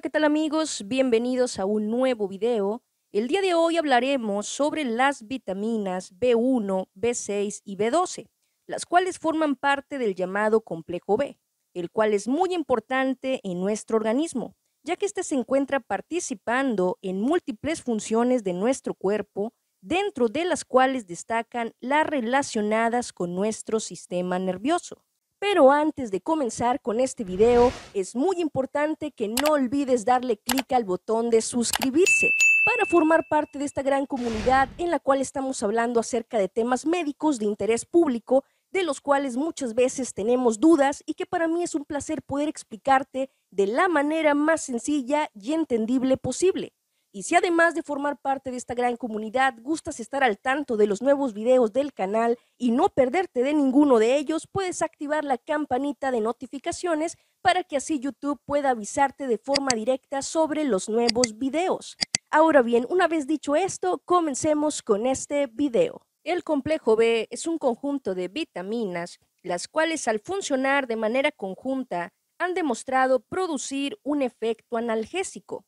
Hola, ¿qué tal amigos? Bienvenidos a un nuevo video. El día de hoy hablaremos sobre las vitaminas B1, B6 y B12, las cuales forman parte del llamado complejo B, el cual es muy importante en nuestro organismo, ya que éste se encuentra participando en múltiples funciones de nuestro cuerpo, dentro de las cuales destacan las relacionadas con nuestro sistema nervioso. Pero antes de comenzar con este video, es muy importante que no olvides darle clic al botón de suscribirse para formar parte de esta gran comunidad en la cual estamos hablando acerca de temas médicos de interés público, de los cuales muchas veces tenemos dudas y que para mí es un placer poder explicarte de la manera más sencilla y entendible posible. Y si además de formar parte de esta gran comunidad gustas estar al tanto de los nuevos videos del canal y no perderte de ninguno de ellos, puedes activar la campanita de notificaciones para que así YouTube pueda avisarte de forma directa sobre los nuevos videos. Ahora bien, una vez dicho esto, comencemos con este video. El complejo B es un conjunto de vitaminas, las cuales al funcionar de manera conjunta han demostrado producir un efecto analgésico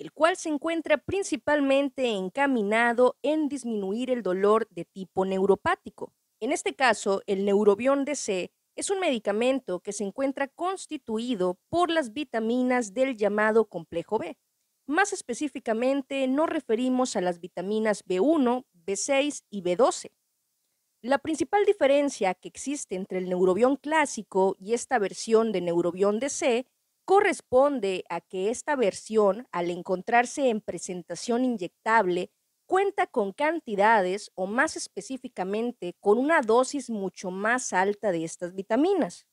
el cual se encuentra principalmente encaminado en disminuir el dolor de tipo neuropático. En este caso, el Neurobión DC es un medicamento que se encuentra constituido por las vitaminas del llamado complejo B. Más específicamente, nos referimos a las vitaminas B1, B6 y B12. La principal diferencia que existe entre el neurobión clásico y esta versión de neurobión DC corresponde a que esta versión, al encontrarse en presentación inyectable, cuenta con cantidades o más específicamente con una dosis mucho más alta de estas vitaminas.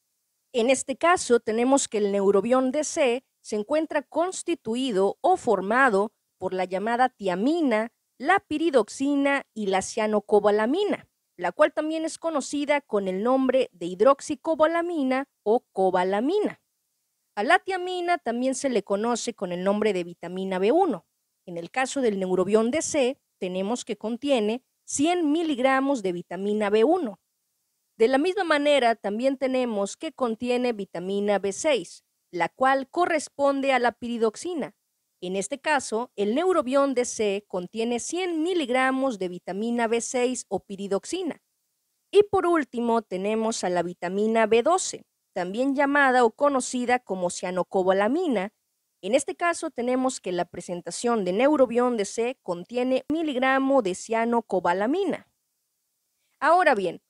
En este caso, tenemos que el neurobión DC se encuentra constituido o formado por la llamada tiamina, la piridoxina y la cianocobalamina, la cual también es conocida con el nombre de hidroxicobalamina o cobalamina. A la tiamina también se le conoce con el nombre de vitamina B1. En el caso del neurobión DC, tenemos que contiene 100 miligramos de vitamina B1. De la misma manera, también tenemos que contiene vitamina B6, la cual corresponde a la piridoxina. En este caso, el neurobión DC contiene 100 miligramos de vitamina B6 o piridoxina. Y por último, tenemos a la vitamina B12, también llamada o conocida como cianocobalamina. En este caso tenemos que la presentación de neurobión de C contiene miligramo de cianocobalamina. Ahora bien,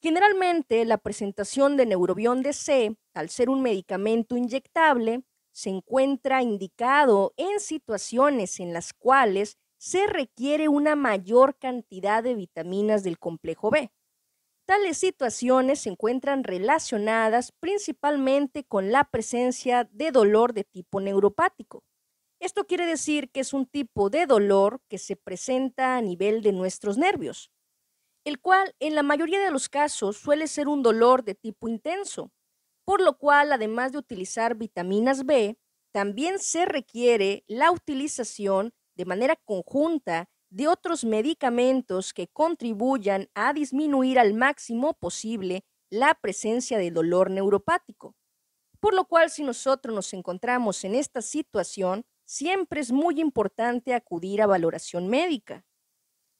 generalmente la presentación de neurobión de C, al ser un medicamento inyectable, se encuentra indicado en situaciones en las cuales se requiere una mayor cantidad de vitaminas del complejo B. Tales situaciones se encuentran relacionadas principalmente con la presencia de dolor de tipo neuropático. Esto quiere decir que es un tipo de dolor que se presenta a nivel de nuestros nervios, el cual en la mayoría de los casos suele ser un dolor de tipo intenso, por lo cual además de utilizar vitaminas B, también se requiere la utilización de manera conjunta de otros medicamentos que contribuyan a disminuir al máximo posible la presencia de dolor neuropático. Por lo cual, si nosotros nos encontramos en esta situación, siempre es muy importante acudir a valoración médica,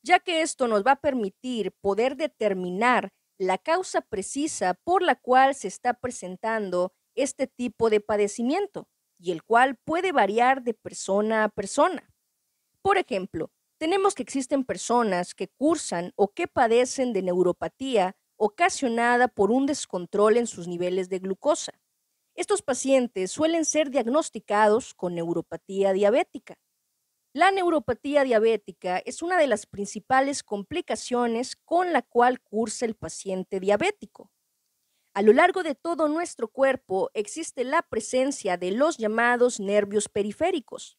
ya que esto nos va a permitir poder determinar la causa precisa por la cual se está presentando este tipo de padecimiento y el cual puede variar de persona a persona. Por ejemplo, tenemos que existen personas que cursan o que padecen de neuropatía ocasionada por un descontrol en sus niveles de glucosa. Estos pacientes suelen ser diagnosticados con neuropatía diabética. La neuropatía diabética es una de las principales complicaciones con la cual cursa el paciente diabético. A lo largo de todo nuestro cuerpo existe la presencia de los llamados nervios periféricos.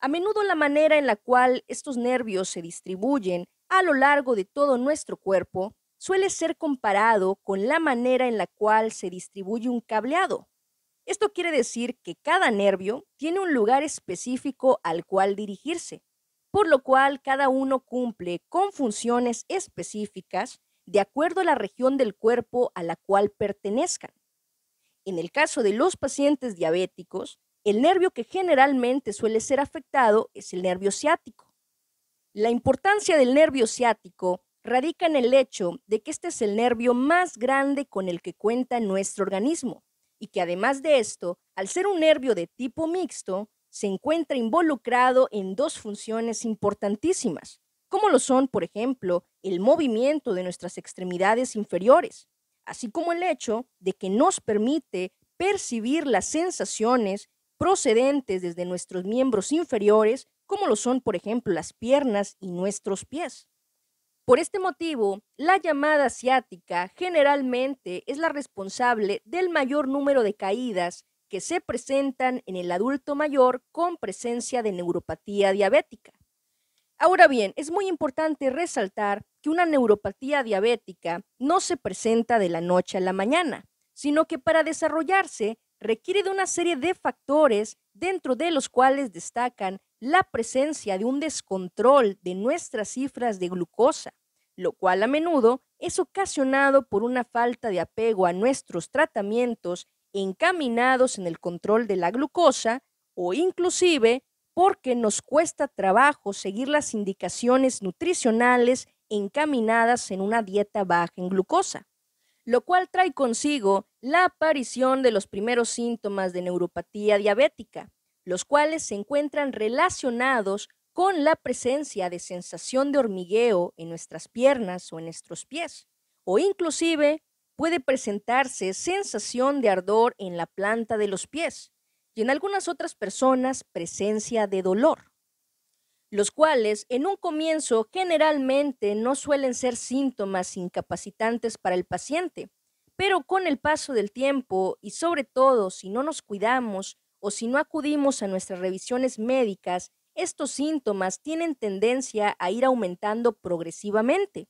A menudo la manera en la cual estos nervios se distribuyen a lo largo de todo nuestro cuerpo suele ser comparado con la manera en la cual se distribuye un cableado. Esto quiere decir que cada nervio tiene un lugar específico al cual dirigirse, por lo cual cada uno cumple con funciones específicas de acuerdo a la región del cuerpo a la cual pertenezcan. En el caso de los pacientes diabéticos, el nervio que generalmente suele ser afectado es el nervio ciático. La importancia del nervio ciático radica en el hecho de que este es el nervio más grande con el que cuenta nuestro organismo y que además de esto, al ser un nervio de tipo mixto, se encuentra involucrado en dos funciones importantísimas, como lo son, por ejemplo, el movimiento de nuestras extremidades inferiores, así como el hecho de que nos permite percibir las sensaciones procedentes desde nuestros miembros inferiores, como lo son, por ejemplo, las piernas y nuestros pies. Por este motivo, la llamada ciática generalmente es la responsable del mayor número de caídas que se presentan en el adulto mayor con presencia de neuropatía diabética. Ahora bien, es muy importante resaltar que una neuropatía diabética no se presenta de la noche a la mañana, sino que para desarrollarse requiere de una serie de factores dentro de los cuales destacan la presencia de un descontrol de nuestras cifras de glucosa, lo cual a menudo es ocasionado por una falta de apego a nuestros tratamientos encaminados en el control de la glucosa o inclusive porque nos cuesta trabajo seguir las indicaciones nutricionales encaminadas en una dieta baja en glucosa, lo cual trae consigo la aparición de los primeros síntomas de neuropatía diabética, los cuales se encuentran relacionados con la presencia de sensación de hormigueo en nuestras piernas o en nuestros pies, o inclusive puede presentarse sensación de ardor en la planta de los pies y en algunas otras personas presencia de dolor, los cuales en un comienzo generalmente no suelen ser síntomas incapacitantes para el paciente, pero con el paso del tiempo y sobre todo si no nos cuidamos o si no acudimos a nuestras revisiones médicas, estos síntomas tienen tendencia a ir aumentando progresivamente.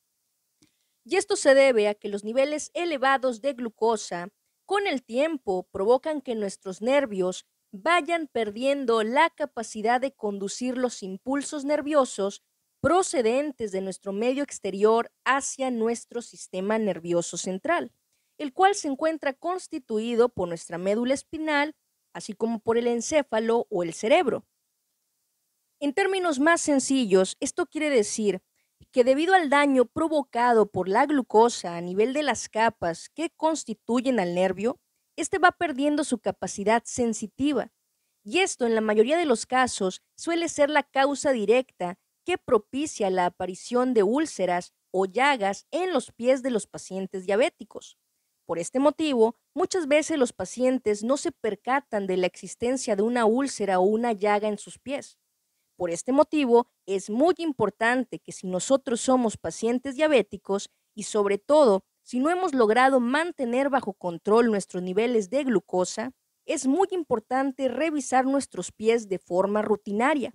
Y esto se debe a que los niveles elevados de glucosa con el tiempo provocan que nuestros nervios vayan perdiendo la capacidad de conducir los impulsos nerviosos procedentes de nuestro medio exterior hacia nuestro sistema nervioso central, el cual se encuentra constituido por nuestra médula espinal, así como por el encéfalo o el cerebro. En términos más sencillos, esto quiere decir que debido al daño provocado por la glucosa a nivel de las capas que constituyen al nervio, este va perdiendo su capacidad sensitiva. Y esto en la mayoría de los casos suele ser la causa directa que propicia la aparición de úlceras o llagas en los pies de los pacientes diabéticos. Por este motivo, muchas veces los pacientes no se percatan de la existencia de una úlcera o una llaga en sus pies. Por este motivo, es muy importante que si nosotros somos pacientes diabéticos y sobre todo si no hemos logrado mantener bajo control nuestros niveles de glucosa, es muy importante revisar nuestros pies de forma rutinaria.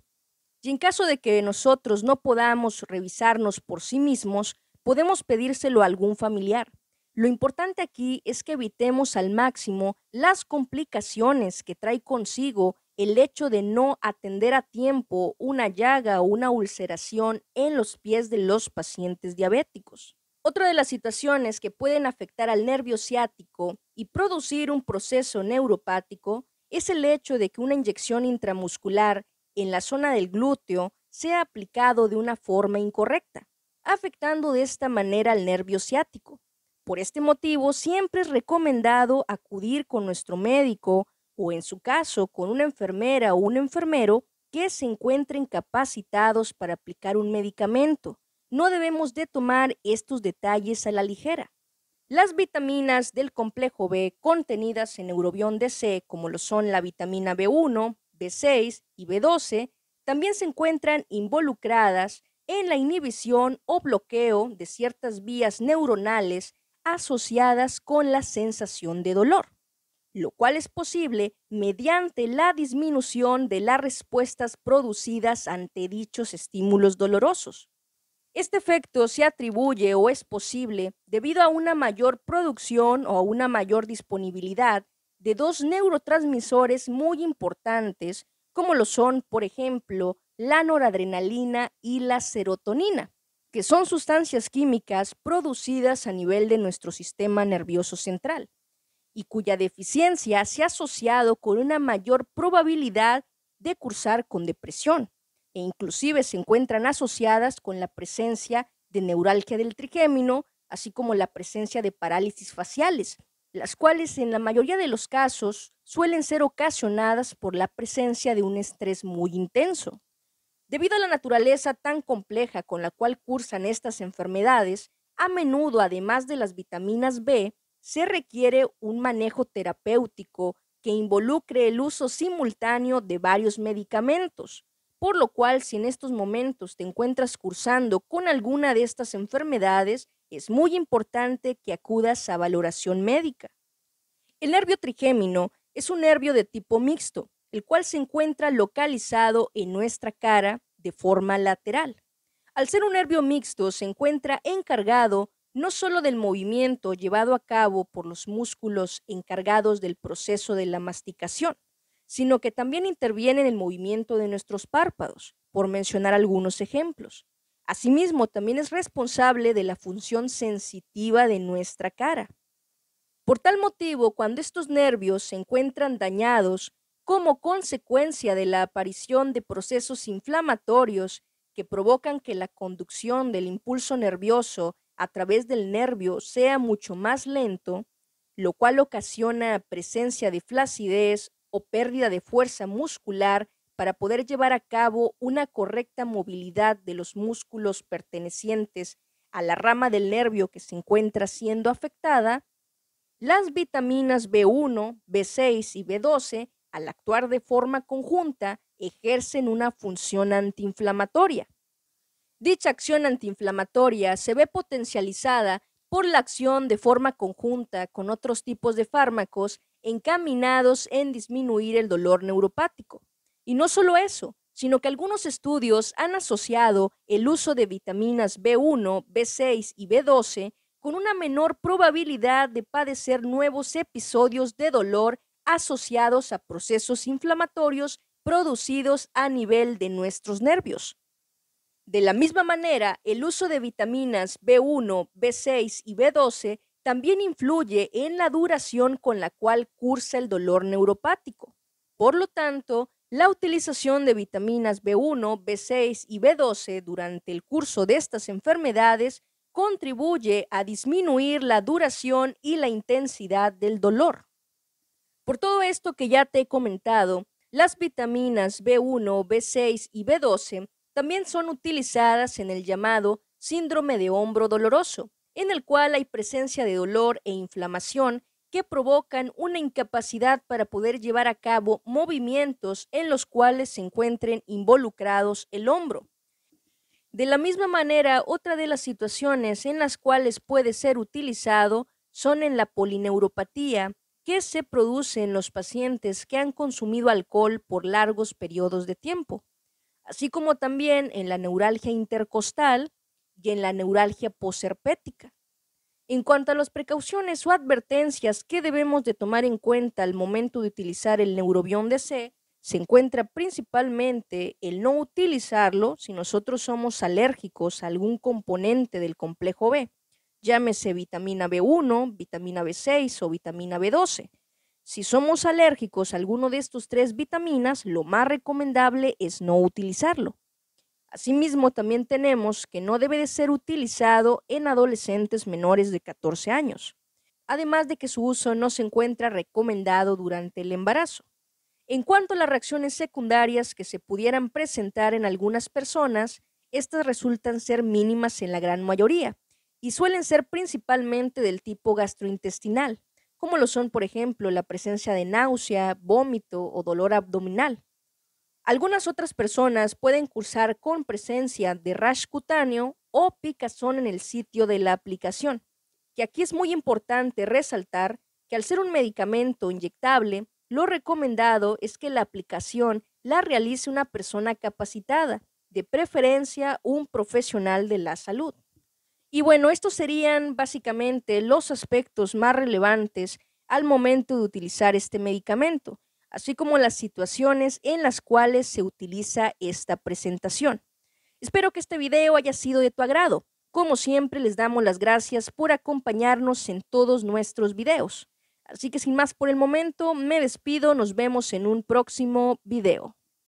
Y en caso de que nosotros no podamos revisarnos por sí mismos, podemos pedírselo a algún familiar. Lo importante aquí es que evitemos al máximo las complicaciones que trae consigo el hecho de no atender a tiempo una llaga o una ulceración en los pies de los pacientes diabéticos. Otra de las situaciones que pueden afectar al nervio ciático y producir un proceso neuropático es el hecho de que una inyección intramuscular en la zona del glúteo sea aplicado de una forma incorrecta, afectando de esta manera al nervio ciático. Por este motivo, siempre es recomendado acudir con nuestro médico o en su caso con una enfermera o un enfermero que se encuentren capacitados para aplicar un medicamento. No debemos de tomar estos detalles a la ligera. Las vitaminas del complejo B contenidas en Neurobión DC, como lo son la vitamina B1, B6 y B12, también se encuentran involucradas en la inhibición o bloqueo de ciertas vías neuronales asociadas con la sensación de dolor lo cual es posible mediante la disminución de las respuestas producidas ante dichos estímulos dolorosos. Este efecto se atribuye o es posible debido a una mayor producción o a una mayor disponibilidad de dos neurotransmisores muy importantes, como lo son, por ejemplo, la noradrenalina y la serotonina, que son sustancias químicas producidas a nivel de nuestro sistema nervioso central. y cuya deficiencia se ha asociado con una mayor probabilidad de cursar con depresión e inclusive se encuentran asociadas con la presencia de neuralgia del trigémino, así como la presencia de parálisis faciales, las cuales en la mayoría de los casos suelen ser ocasionadas por la presencia de un estrés muy intenso. Debido a la naturaleza tan compleja con la cual cursan estas enfermedades, a menudo, además de las vitaminas B, se requiere un manejo terapéutico que involucre el uso simultáneo de varios medicamentos, por lo cual si en estos momentos te encuentras cursando con alguna de estas enfermedades, es muy importante que acudas a valoración médica. El nervio trigémino es un nervio de tipo mixto, el cual se encuentra localizado en nuestra cara de forma lateral. Al ser un nervio mixto, se encuentra encargado no solo del movimiento llevado a cabo por los músculos encargados del proceso de la masticación, sino que también interviene en el movimiento de nuestros párpados, por mencionar algunos ejemplos. Asimismo, también es responsable de la función sensitiva de nuestra cara. Por tal motivo, cuando estos nervios se encuentran dañados como consecuencia de la aparición de procesos inflamatorios que provocan que la conducción del impulso nervioso a través del nervio sea mucho más lento, lo cual ocasiona presencia de flacidez o pérdida de fuerza muscular para poder llevar a cabo una correcta movilidad de los músculos pertenecientes a la rama del nervio que se encuentra siendo afectada, las vitaminas B1, B6 y B12, al actuar de forma conjunta, ejercen una función antiinflamatoria. Dicha acción antiinflamatoria se ve potencializada por la acción de forma conjunta con otros tipos de fármacos encaminados en disminuir el dolor neuropático. Y no solo eso, sino que algunos estudios han asociado el uso de vitaminas B1, B6 y B12 con una menor probabilidad de padecer nuevos episodios de dolor asociados a procesos inflamatorios producidos a nivel de nuestros nervios. De la misma manera, el uso de vitaminas B1, B6 y B12 también influye en la duración con la cual cursa el dolor neuropático. Por lo tanto, la utilización de vitaminas B1, B6 y B12 durante el curso de estas enfermedades contribuye a disminuir la duración y la intensidad del dolor. Por todo esto que ya te he comentado, las vitaminas B1, B6 y B12 también son utilizadas en el llamado síndrome de hombro doloroso, en el cual hay presencia de dolor e inflamación que provocan una incapacidad para poder llevar a cabo movimientos en los cuales se encuentren involucrados el hombro. De la misma manera, otra de las situaciones en las cuales puede ser utilizado son en la polineuropatía, que se produce en los pacientes que han consumido alcohol por largos periodos de tiempo, así como también en la neuralgia intercostal y en la neuralgia posherpética. En cuanto a las precauciones o advertencias que debemos de tomar en cuenta al momento de utilizar el neurobión DC, se encuentra principalmente el no utilizarlo si nosotros somos alérgicos a algún componente del complejo B, llámese vitamina B1, vitamina B6 o vitamina B12. Si somos alérgicos a alguno de estos tres vitaminas, lo más recomendable es no utilizarlo. Asimismo, también tenemos que no debe de ser utilizado en adolescentes menores de 14 años, además de que su uso no se encuentra recomendado durante el embarazo. En cuanto a las reacciones secundarias que se pudieran presentar en algunas personas, estas resultan ser mínimas en la gran mayoría y suelen ser principalmente del tipo gastrointestinal, como lo son, por ejemplo, la presencia de náusea, vómito o dolor abdominal. Algunas otras personas pueden cursar con presencia de rash cutáneo o picazón en el sitio de la aplicación, que aquí es muy importante resaltar que al ser un medicamento inyectable, lo recomendado es que la aplicación la realice una persona capacitada, de preferencia un profesional de la salud. Y bueno, estos serían básicamente los aspectos más relevantes al momento de utilizar este medicamento así como las situaciones en las cuales se utiliza esta presentación. Espero que este video haya sido de tu agrado. Como siempre, les damos las gracias por acompañarnos en todos nuestros videos. Así que sin más por el momento, me despido, nos vemos en un próximo video.